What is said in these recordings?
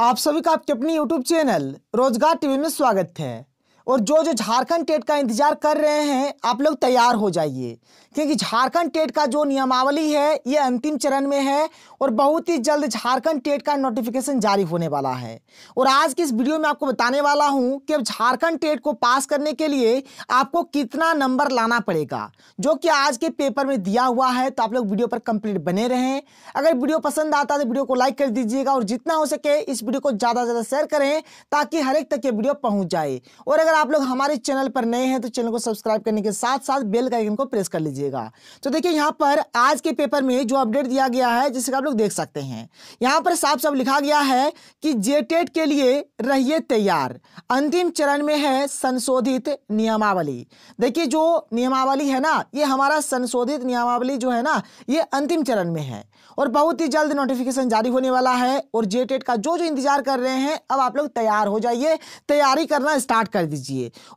आप सभी का आपके अपनी YouTube चैनल रोज़गार टीवी में स्वागत है। और जो जो झारखंड टेट का इंतज़ार कर रहे हैं, आप लोग तैयार हो जाइए। क्योंकि झारखंड टेट का जो नियमावली है, ये अंतिम चरण में है और बहुत ही जल्द झारखंड टेट का नोटिफिकेशन जारी होने वाला है। और आज की इस वीडियो में आपको बताने वाला हूँ कि अब झारखंड टेट को पास करने के लिए आपको कितना नंबर लाना पड़ेगा। जो कि आज के पेपर में दिया हुआ है तो आप लोग वीडियो पर कंप्लीट बने रहें। अगर वीडियो पसंद आता है तो वीडियो को लाइक कर दीजिएगा और जितना हो सके इस वीडियो को ज़्यादा से ज़्यादा शेयर करें, ताकि हर एक तक ये वीडियो पहुँच जाए। और अगर आप लोग हमारे चैनल पर नए हैं तो चैनल को सब्सक्राइब करने के साथ साथ बेल का आइकन को प्रेस कर लीजिएगा। तो देखिए, यहाँ पर आज के पेपर में जो अपडेट दिया गया है जिसका आप लोग देख सकते हैं, यहाँ पर साफ़ साफ़ लिखा गया है कि जेटेट के लिए रहिए तैयार। अंतिम चरण में है संशोधित नियमावली। देखिए, जो नियमावली है ना, ये हमारा संशोधित नियमावली जो है ना, ये अंतिम चरण में है। और बहुत ही जल्द नोटिफिकेशन जारी होने वाला है, और जेटेट का जो जो इंतज़ार कर रहे हैं, अब आप लोग तैयार हो जाइए। तैयारी करना स्टार्ट कर दीजिए।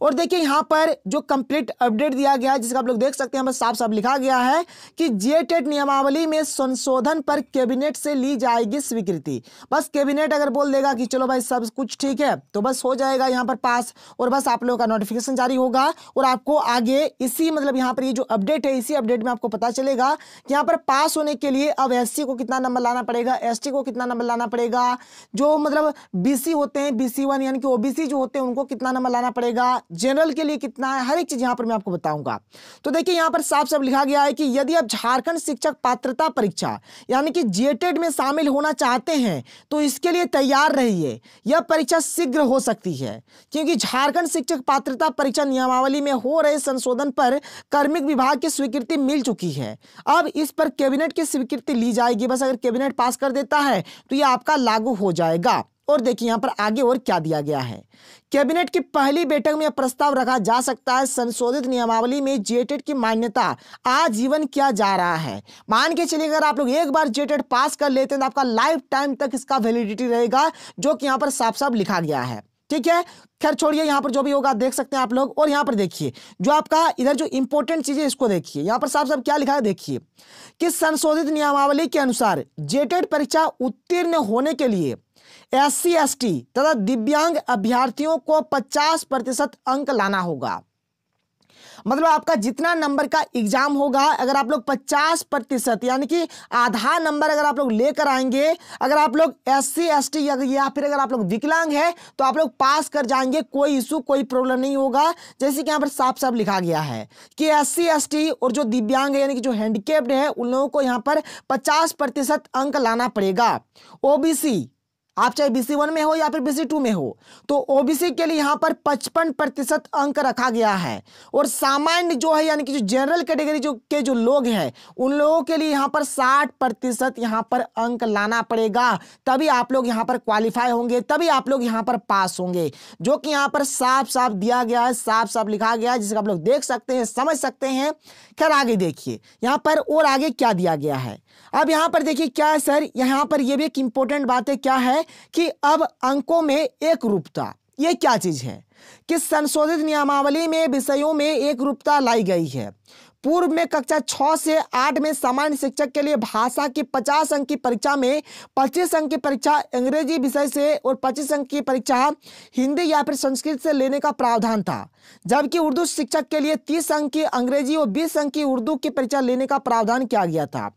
और देखिए यहाँ पर जो कंप्लीट अपडेट दिया गया है, जिसका आप लोग देख सकते हैं साफ़ साफ़ लिखा गया है कि जेटेट नियमावली में संशोधन पर कैबिनेट से ली जाएगी स्वीकृति। बस कैबिनेट अगर बोल देगा कि चलो भाई सब कुछ ठीक है तो बस हो जाएगा यहाँ पर पास और बस आप लोगों का नोटिफिकेशन जारी होगा। और आपको आगे इसी मतलब यहाँ पर ये जो अपडेट है, इसी अपडेट में आपको पता चलेगा कि यहाँ पर पास होने के लिए अब एस को कितना नंबर लाना पड़ेगा एसटी को कितना नंबर लाना पड़ेगा। जो मतलब बीसी होते हैं बीसी वन यानी कि ओबीसी जो होते हैं, उनको कितना नंबर लाना पड़ेगा? जनरल के लिए कितना है? हर एक चीज़ यहाँ पर मैं आपको बताऊँगा। तो देखिए, यहाँ पर साफ़ साफ़ लिखा गया है कि यदि आप झारखंड शिक्षक पात्रता परीक्षा, यानी कि जेटेड में शामिल होना चाहते हैं तो इसके लिए तैयार रहिए। यह परीक्षा शीघ्र हो सकती है, क्योंकि झारखंड शिक्षक पात्रता परीक्षा नियमावली में हो रहे संशोधन पर कार्मिक विभाग की स्वीकृति मिल चुकी है। अब इस पर कैबिनेट की स्वीकृति ली जाएगी। बस अगर कैबिनेट पास कर देता है तो यह आपका लागू हो जाएगा। और देखिए यहाँ पर आगे और क्या दिया गया है। कैबिनेट की पहली बैठक में प्रस्ताव रखा जा सकता है, संशोधित नियमावली में जेटेड की मान्यता आजीवन किया जा रहा है। मान के चलिए, अगर आप लोग एक बार जेटेट पास कर लेते हैं तो आपका लाइफ टाइम तक इसका वैलिडिटी रहेगा, जो कि यहाँ पर साफ़ साफ़ लिखा गया है। ठीक है? खैर, छोड़िए, यहाँ पर जो भी होगा देख सकते हैं आप लोग। और यहाँ पर देखिए, जो आपका इधर जो इंपॉर्टेंट चीज़ है, इसको देखिए। यहाँ पर साफ़ साफ़ क्या लिखा है, देखिए, कि संशोधित नियमावली के अनुसार जेटेड परीक्षा उत्तीर्ण होने के लिए एस सी तथा दिव्यांग अभ्यर्थियों को 50 प्रतिशत अंक लाना होगा। मतलब आपका जितना नंबर का एग्ज़ाम होगा, अगर आप लोग 50 प्रतिशत, यानी कि आधा नंबर अगर आप लोग लेकर आएँगे, अगर आप लोग एस सी एस टी या फिर अगर आप लोग विकलांग है तो आप लोग पास कर जाएँगे, कोई इशू, कोई प्रॉब्लम नहीं होगा। जैसे कि यहाँ पर साफ़ साफ़ लिखा गया है कि एस सी एस टी और जो दिव्यांग है, यानी कि जो हैंडीकेप्ड है, उन लोगों को यहाँ पर पचास प्रतिशत अंक लाना पड़ेगा। ओबीसी आप चाहे बीसी वन में हो या फिर बीसी टू में हो तो ओबीसी के लिए यहाँ पर पचपन प्रतिशत अंक रखा गया है। और सामान्य जो है, यानी कि जो जनरल कैटेगरी जो के जो लोग हैं, उन लोगों के लिए यहाँ पर साठ प्रतिशत यहाँ पर अंक लाना पड़ेगा। तभी आप लोग यहाँ पर क्वालिफाई होंगे, तभी आप लोग यहाँ पर पास होंगे। जो कि यहाँ पर साफ़ साफ़ दिया गया है साफ़ साफ़ लिखा गया है, जिसका आप लोग देख सकते हैं, समझ सकते हैं। खैर, आगे देखिए, यहाँ पर और आगे क्या दिया गया है? अब यहाँ पर देखिए, क्या है सर? यहाँ पर यह भी एक इंपॉर्टेंट बात है, क्या है? कि अब अंकों में एक रूपता ये क्या चीज़ है? किस संशोधित नियमावली में विषयों में एक रूपता लाई गई है? पूर्व में कक्षा छह से आठ में सामान्य शिक्षक के लिए भाषा की पचास अंक की परीक्षा में पच्चीस अंक की परीक्षा अंग्रेज़ी विषय से और पच्चीस अंक की परीक्षा हिंदी या फिर संस्कृत से लेने का प्रावधान था। जबकि उर्दू शिक्षक के लिए तीस अंक की अंग्रेज़ी और बीस अंक की उर्दू की परीक्षा लेने का प्रावधान किया गया था।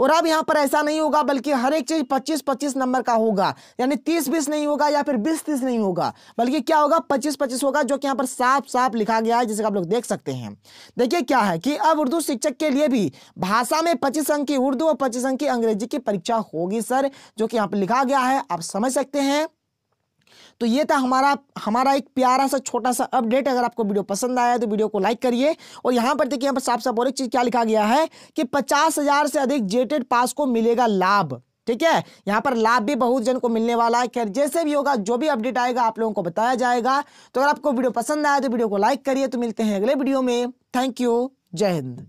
और अब यहाँ पर ऐसा नहीं होगा, बल्कि हर एक चीज़ पच्चीस पच्चीस नंबर का होगा, यानी तीस बीस नहीं होगा या फिर बीस तीस नहीं होगा, बल्कि क्या होगा पच्चीस पच्चीस होगा, जो कि यहाँ पर साफ़ साफ़ लिखा गया है, जिसे आप लोग देख सकते हैं। देखिए क्या है कि अब उर्दू शिक्षक के लिए भी भाषा में पच्चीस अंक की उर्दू और पच्चीस अंक की अंग्रेज़ी की परीक्षा होगी, सर, जो कि यहाँ पर लिखा गया है। आप समझ सकते हैं। तो ये था हमारा हमारा एक प्यारा सा, छोटा सा अपडेट। अगर आपको वीडियो पसंद आया तो वीडियो को लाइक करिए। और यहाँ पर देखिए, यहाँ पर साफ़ साफ़ और एक चीज़ क्या लिखा गया है कि पचास हज़ार से अधिक जेटेड पास को मिलेगा लाभ। ठीक है? यहाँ पर लाभ भी बहुत जन को मिलने वाला है। खैर, जैसे भी होगा, जो भी अपडेट आएगा, आप लोगों को बताया जाएगा। तो अगर आपको वीडियो पसंद आया तो वीडियो को लाइक करिए। तो मिलते हैं अगले वीडियो में। Thank you. जय हिंद।